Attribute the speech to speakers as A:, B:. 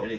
A: Go.